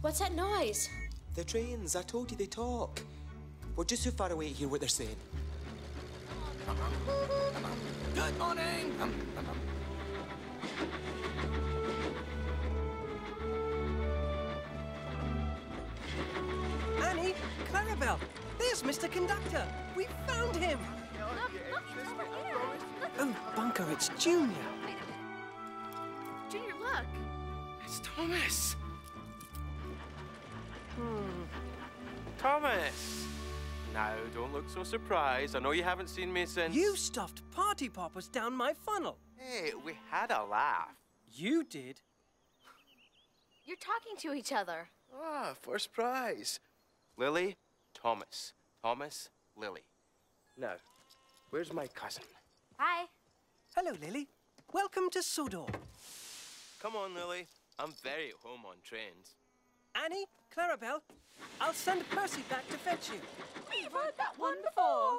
What's that noise? The trains, I told you they talk. We're just too far away to hear what they're saying. Good morning. Annie, Clarabelle, there's Mr. Conductor. We found him. Look, look, he's over here. Oh, Bunker, it's Junior. Junior, look. It's Thomas. Thomas. Now, don't look so surprised. I know you haven't seen me since. You stuffed party poppers down my funnel. Hey, we had a laugh. You did. You're talking to each other. Ah, first prize. Lily, Thomas. Thomas, Lily. Now, where's my cousin? Hi. Hello, Lily. Welcome to Sodor. Come on, Lily. I'm very at home on trains. Annie, Clarabelle, I'll send Percy back to fetch you. We've heard that one before.